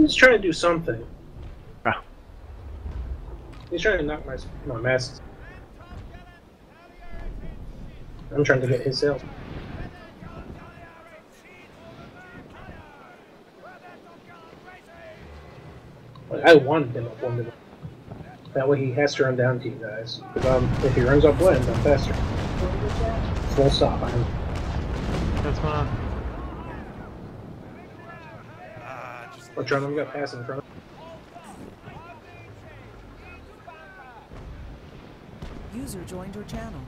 He's trying to do something. Ah. He's trying to knock my my masts. I'm trying to get his sails. Like, I wanted him up one minute. That way he has to run down to you guys. Because um, if he runs up wind, I'm faster. Full stop. I'm What's going on? Ah, just I'm trying to pass in front. User joined your channel.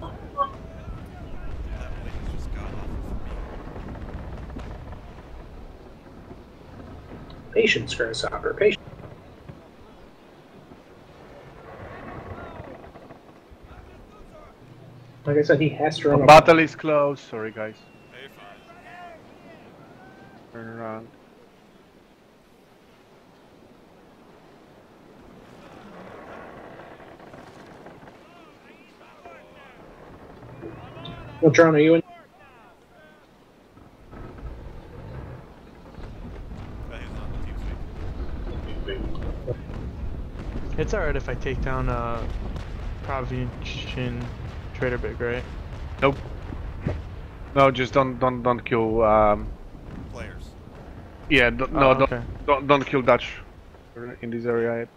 that blade just got off of me. Patience, grasshopper. Patience. Like I said, he has to run The battle is close. Sorry, guys. Hey, fine. Turn around. What drone are you in? But he's not on the TeamSpeak. It's alright if I take down uh Provincian Trader Big, right? Nope. No, just don't, don't, don't kill. Um, Players. Yeah, don't, no, Oh, don't, don't, don't kill Dutch in this area. If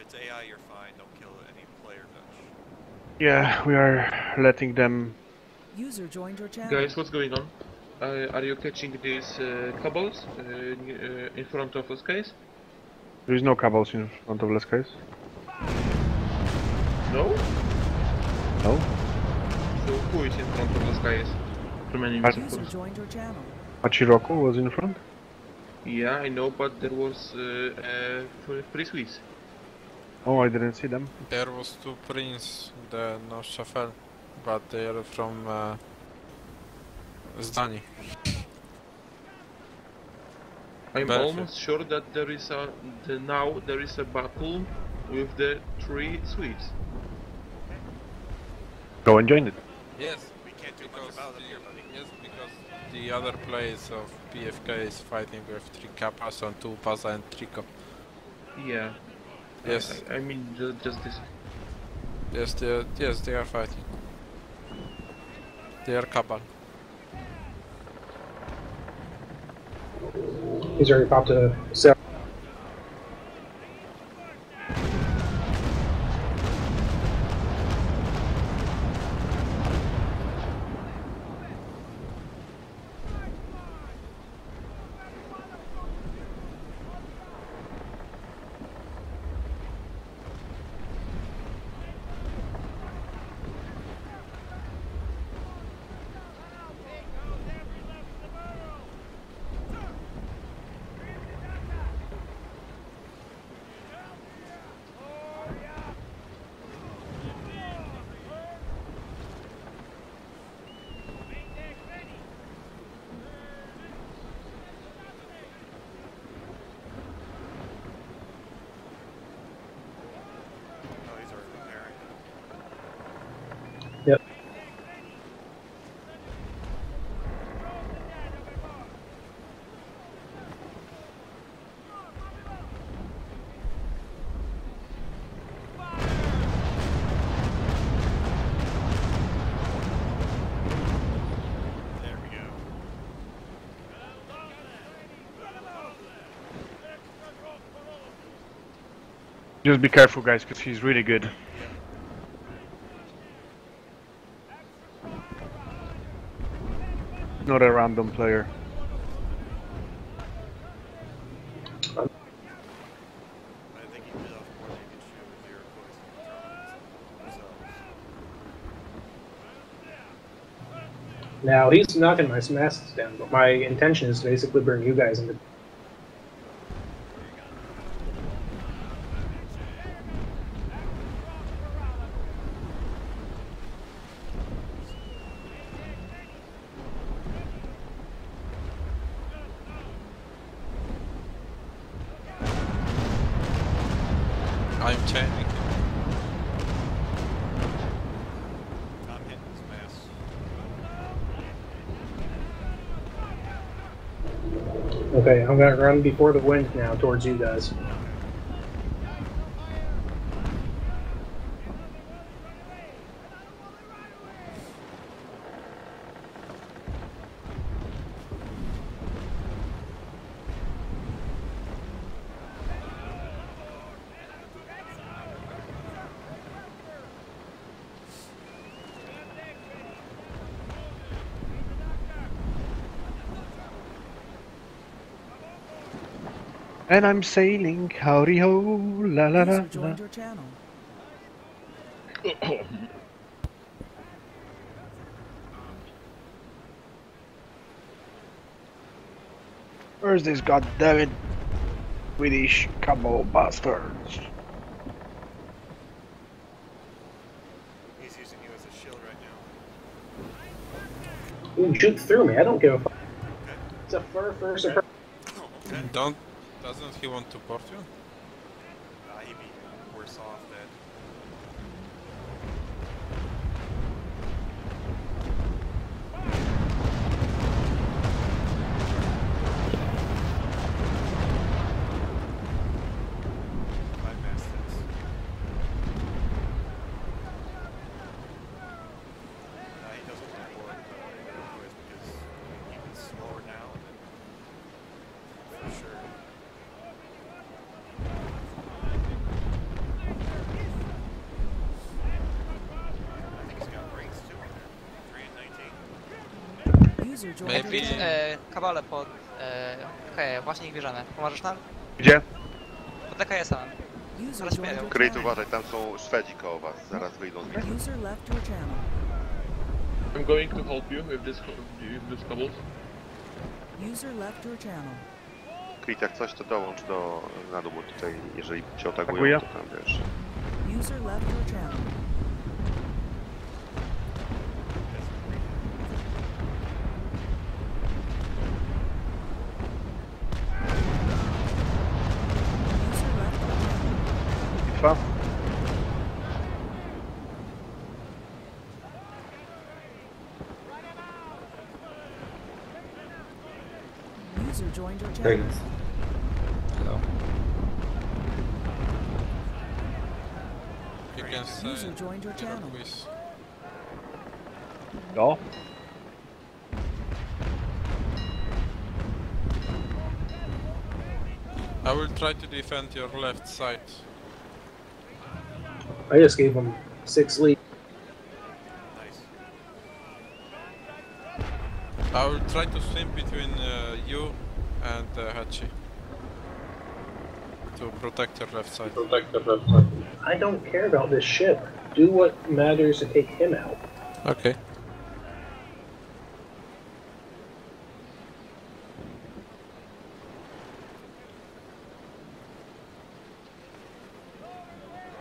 it's AI, you're fine. Don't kill any player Dutch. Yeah, we are letting them. User joined your channel. Guys, what's going on? Uh, are you catching these uh, cobbles uh, n- uh, in front of us, guys? There is no cables in front of Lescase. No? No. So who is in front of us, guys? From enemies, of User joined your channel. Hachiroku was in front. Yeah, I know, but there was uh, uh, three Swiss. Oh, I didn't see them. There was two prince, the North Shafel, but they are from uh, Zdani. I'm Perfect. almost sure that there is a the, now there is a battle with the three Swedes. Go and join it. Yes, We can't do much because about it the, here, buddy. yes, because the other players of PFK is fighting with three Kappas and two Pasa and Trico. Yeah. Yes, I, I mean ju- just this. yes, they are, yes they are fighting. They are Cabal. He's already popped a cell. Yep. Just be careful, guys, because he's really good. Not a random player. Now he's knocking my smashes down, but my intention is to basically bring you guys into. I'm chaining. I'm hitting his mass. Okay, I'm gonna run before the wind now towards you guys. And I'm sailing, howdy ho, la la la. User la. joined your channel. Where's this goddammit Swedish camo bastards? He's using you as a shield right now. Ooh, shoot through me. I don't give a fuck. It's a fur first or Oh. Don't. Doesn't he want to port you? Maybe. E, kawale pod e, Kaję, właśnie ich bierzemy. Pomożesz nam? Gdzie? Pod DKS-em. Joined śmieją. Kryt, uważaj, tam są Szwedzi koło was, zaraz wyjdą z bitwy. User left your channel. I'm going to help you with this with this cobbles. User left your channel. Kryt, jak coś to dołącz do, na dół, bo tutaj, jeżeli cię otagują, to tam wiesz. User left your channel. User joined your channel. Hello. You can say. User joined your channel. Iroquois. Ja. I will try to defend your left side. I just gave him six lead. Nice. I will try to swim between uh, you and uh, Hachi. To protect your left side. Protect your left side. I don't care about this ship. Do what matters to take him out. Okay.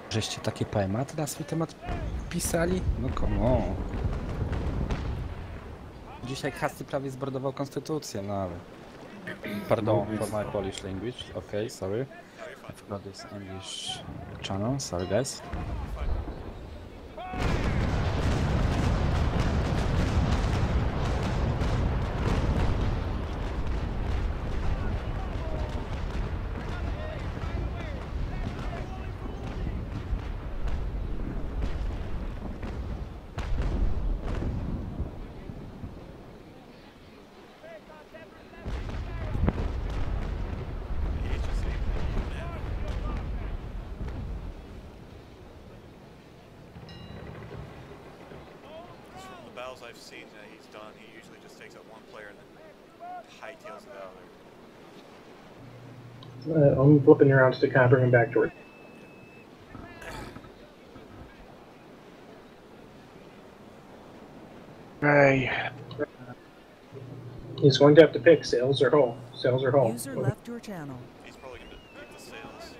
Żeście takie poematy na swój temat pisali? No come on. Dzisiaj Hasty prawie zbordował konstytucję, no ale... Pardon for my Polish language. Okay, sorry. I forgot this English channel. Sorry guys. I've seen that he's done, he usually just takes out one player and then hightails it out of there. Uh, I'm flipping around to kind of bring him back to it. Hey. He's going to have to pick sails or hull. Sails or hull. User left your channel. He's probably going to pick the sails.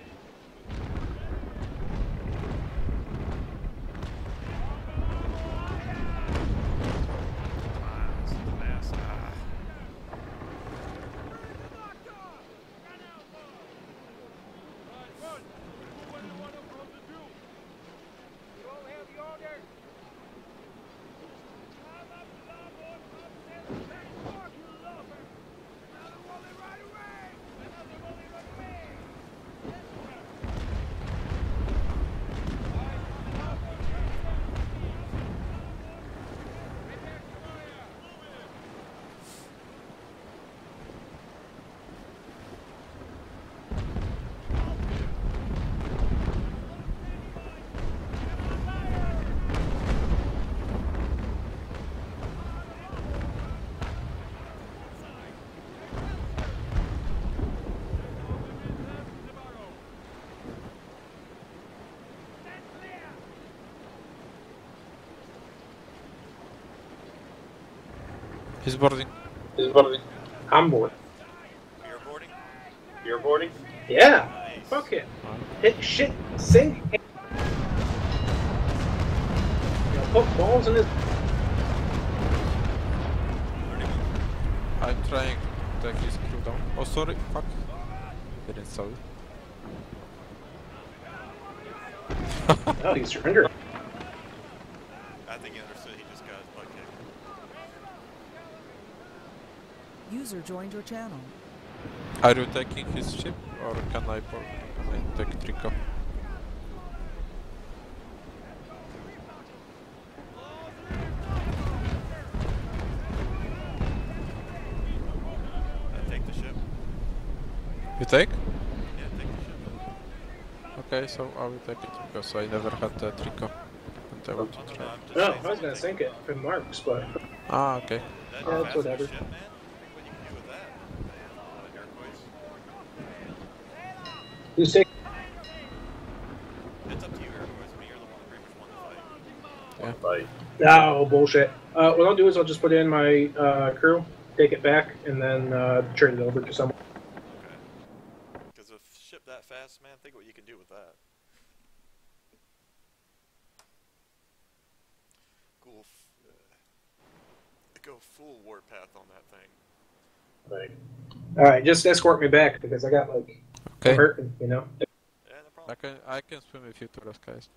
Ah, this is a mess. Ah. He's boarding. I'm bored. You're boarding? You're boarding? Yeah. Fuck it. Hit shit. Sink. You know, put balls in his. I'm trying to take his crew down. Oh, sorry, fuck. Didn't saw it. Oh, he surrendered. I think he understood he just got his butt kicked. User joined your channel. Are you taking his ship or can I board? Can I take Trico? I take the ship. You take? Yeah, take the ship. Okay, so I will take it because I never had the Trico. And I want to try. No, I was gonna sink it for marks, but Ah, okay. that Yeah, fast whatever. Ship, man. Think what you can do with that. Uh, Iroquois. Who's taking? It's up to you, Iroquois. I mean, you're the one that pretty much won the fight. No bullshit. Uh, what I'll do is I'll just put in my uh, crew, take it back, and then uh, turn it over to someone. Okay. Because with ship that fast, man, think what you can do with that. Go, f- uh, go full warpath on that thing. All right, just escort me back because I got like Okay. I'm hurting, you know. Yeah, no. I can I can swim with you to the skies.